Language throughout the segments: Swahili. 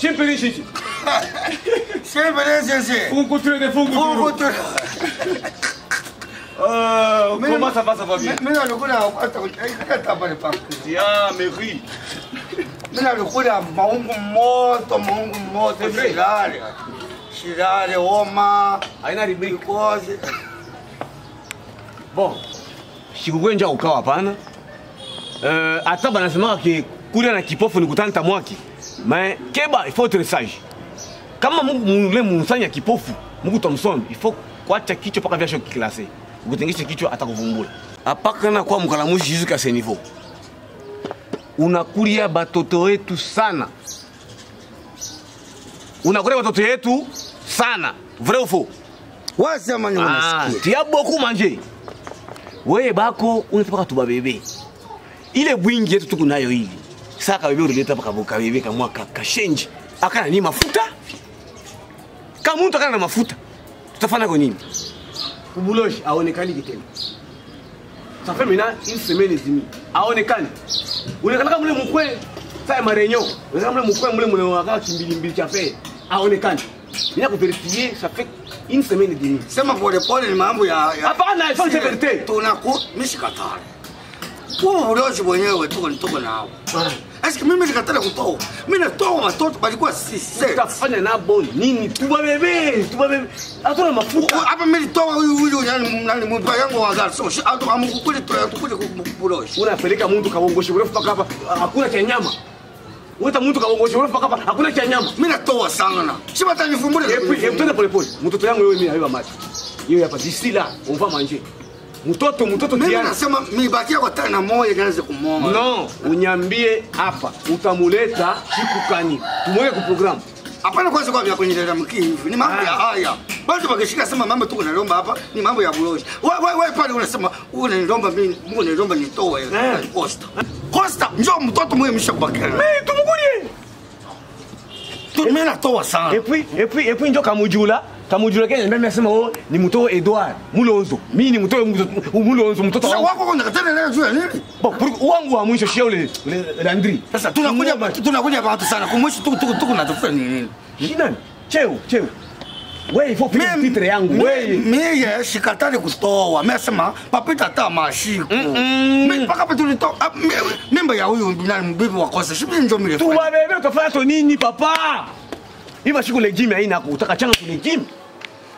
Shimpiri shichi. Sempre sisi. Fungu kuture de fungu Fungu turu. tu. Euh, Mais- comment ça va, ça va bien Mimi nalikula kwata ikata pale pa. Ah, Mary. Mimi nalikula maungu moto, maungu moto, C'est vrai. shirare. Shirare oma, Haina rubrique. kozi. Bon. Sikukwenja ukawa hapana. Euh, hata banasemaka kulia na kipofu ni kutanta mwaki. Mais keba il faut être sage. Kama Mungu mule mumfanya kipofu, Mungu Thompson, il faut kuacha kichwa paka vyasho kiklase. Ukutengesha kichwa atakuvumbula. Apakana kwa mkalamushi jusqu'à ce niveau. Unakulia batoto wetu sana. Unakulia batoto yetu sana. Vrai ou faux? Wasema ni Ah, unasikia. tia boku manje Wewe bako unataka tubabebe ile bwingi yetu tuko nayo saka bebe ulileta paka boka bebe kamwa ka- kashenji akana ni mafuta? Kama mtu akana na mafuta tutafanya kwa nini? Kubuloshi aonekani kitendo. Ça fait maintenant une semaine et demie aonekani. Unaonekana kama mle mkwe sasa marenyo. Unaonekana mle mkwe mle mle wakati kimbili mbili cha fe aonekani. Nina kuverifie ça fait une semaine et demie. Sema pole pole ni mambo ya Hapana, dire vérité. Tunaku mishikatare. Kwa ulozi mwenyewe tuko tuko nao. Eske mimi nikataka kutoa. Mimi natoa watoto balikuwa sisi. tutafanya nabo nini tubabebe tubabebe hatuna mafuta hapa mimi nitoa huyu huyu nani nani mpa yangu wa garso. auto tu tukuje kuburoshi unapeleka mtu kabongoshi urefu paka hapa hakuna cha nyama Weta mtu kabongoshi urefu paka hapa hakuna cha nyama mimi natoa sana shiba tanifumbule Epi, epi, twende pole pole. Mtoto yangu yeye mimi hayo macho. Yeye hapa d'ici là, on va manger. Mtoto mtoto mimi nasema mimi bakia kwa tena moja nianze kumoma. No, unyambie hapa. Utamuleta siku kani. Tumweke ku program. hapana kwanza kwa vya kuendelea mkivu ni mambo ya haya bado bakishika sema mambo tuko nalomba hapa ni mambo ya buroshi wewe wewe wewe pale unasema unanilomba mimi Mungu nilomba nitoe Eh. Costa Costa njoo mtoto mwe mshakubakia Eh, tumukulie. mimi natoa sana Et puis, epi njoo kamujula. Kamujula kenya mimi nasema oh ni mtoto Edward Mulonzo. Mimi ni mtoto Mulonzo mtoto sasa wako leo juu ya nini Bo, wangu wa mwisho shia ule ule Landry. sasa tunakuja tunakuja watu sana kumwishi tu tu tu na tufu nini Shida. Cheo, cheo. Wewe ifo pia titre yangu. Wewe. Mimi ya shikatari kutoa mesema papita hata mashiko. Mimi mpaka pa tulitoa ah, mi- mimba ya huyu nani mbibi wa kosa shibi njo milefanya Tubabebe utafanya to nini papa? Iba siku legime haina kutaka changa tu legime.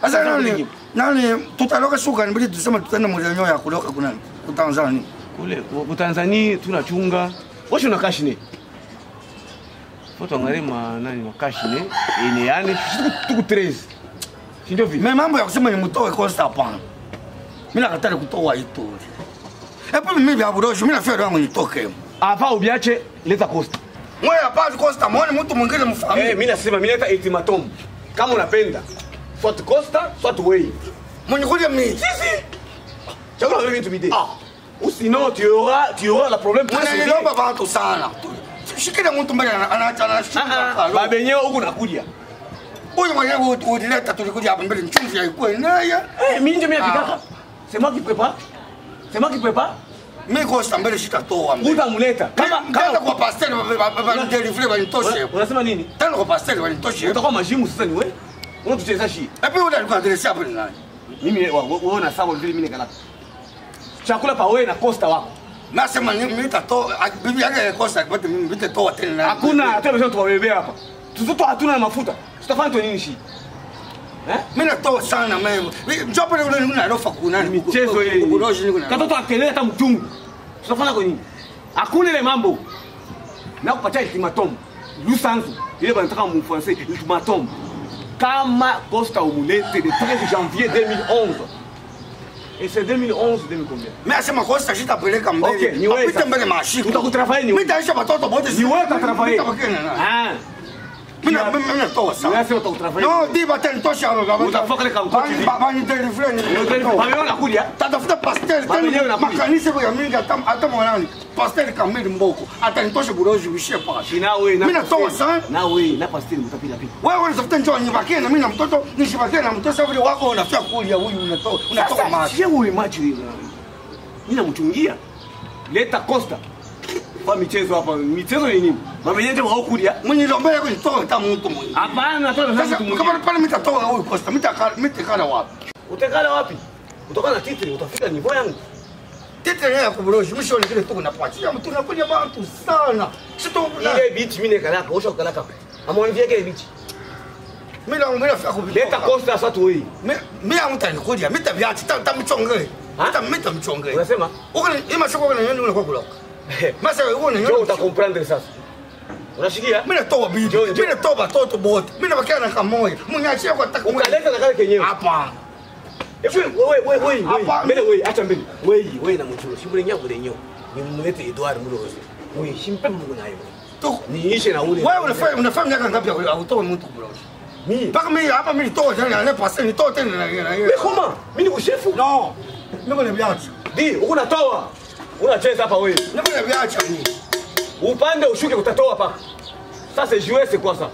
Sasa nani nani tutaloka shuka nibidi tuseme tutaenda mwenyewe ya kuloka kuna kutanzania Kule ku Tanzania tunachunga. Wewe na cash ne? Foto angalia ma nani ma cash ne? Ine yani tuku 13. Si ndio vipi? me mambo ya kusema ni mtoe kosta hapana mimi nakatali kutoa itu epo mimi vya buroshi mimi nafia yangu nitoke hapa ubiache leta costa. mwe hapa kosta muone mtu mwingine mfahamu Eh, mimi nasema mimi leta ultimatum. Kama unapenda soit costa, soit Way. Mon kuja Si, si. Tu vas venir bidé. Ah. Ou sinon tu auras tu auras la problème pour se mnanilomba bantu sana. Shikile mtu mbele anaacha anashika babenye huku nakuja. Huyu mwenyewe ulileta tulikuja hapa mbele mchumvi haikuwa naye. Eh, mimi ndio mimi qui prépare c'est moi qui prépare mimi kosta mbele shitatoa mbele. Utamuleta kama kama kwa pastel bandelivre banitoshe Una- unasema nini? Tena kwa pastel banitoshe utakuwa majimu sasa ni wewe unatucheza shi epi wewe ulikuwa adresi hapo ni nani? Mimi wewe na sawa vile mimi nikalaka chakula pa wewe na costa wako. Nasema mimi tato bibi yake kosta akipata mimi vitatoa tena hakuna hata besho tuwabebea hapa. Tutoto hatuna mafuta. Tutafanya tu nini shi eh? Mimi natoa sana mimi. Mjopo ule ule unalofa kuna nani michezo ile katoto akelele hata mtungu tutafanya kwa nini? Hakuna ile mambo. Na kupatia ultimatum lusanzu ile banataka mu français ultimatum kama Costa umulete le 13 janvier 2011 et c'est 2011 2000 combien mimi nasema kosta shitapeleka mbele Okay, ni wewe apite sasa. mbele mashiku Utakutravaye ni wewe. mimi taisha watoto wote ni wewe utatravailler Nitabakia na nani? ah mimi mimi sana sio utakutravailler no diba tena tosha Utafoka ile kautoki hivi. bani delivre ni Pamela nakuja tatafuta pastel tena makanisa ya mingi hata hata mwanani pastel kamili mboko atanitosha buroji bishie pasi na wewe mimi natoa sana na wewe na pastili mtapila pili wewe unatafuta njoo nibakie na mimi na mtoto nishibakie na mtoto sababu wako unafia kulia huyu unatoka sasa maji sio wewe macho hiyo mimi namchungia leta Costa Kwa michezo hapa, michezo ni nini? Mama yenyewe wao kulia. ndio yako nitoa hata mtu mmoja. Hapana, toa mtu mtu kama pale mitatoa huyu Costa, mtakala mtakala wapi? Utakala wapi? Kutokana na titri, utafika nivo yangu. Tete ya kubroshi, mwisho ni kile tuko napatia mtu nakuja bantu sana. Sito Ile bitch mimi nikalaka, osha ukalaka. Amwambia kile bitch. mimi na mimi nafika kupita. Leta Costa sasa tu hii. mimi mtanikuja, tabiati, tamchongee. Hata Mita mitamchongee. Unasema? Ukani ima shoko kana yenu unakuwa kuloka. Masa wewe Njoo utakomprendre sasa. Unashikia? mimi natoa bibi. Mimi natoa watoto bote. Mimi nabakia na kamoja. Mnyachia kwa taka Ukaleta na kale kenyewe. Wewe Hapa. mbele wewe acha mbele. Wewe wewe na mchulo. Shibule nyago lenyewe. Ni mlete Edward Mlozi. Wewe shimpe Mungu naye. Tu. Niishe na ule. Wewe unafanya unafanya miaka ngapi ya autoa mtu kuburoshi? mimi. Mpaka mimi hapa mimi nitoa tena na pasa nitoa tena na yeye. Mimi koma, mimi ni kushefu. No. Mimi ni viacha. Di, uko natoa. Unacheza hapa wewe. Viacha mimi. Upande ushuke utatoa hapa. Sasa jouer c'est quoi ça?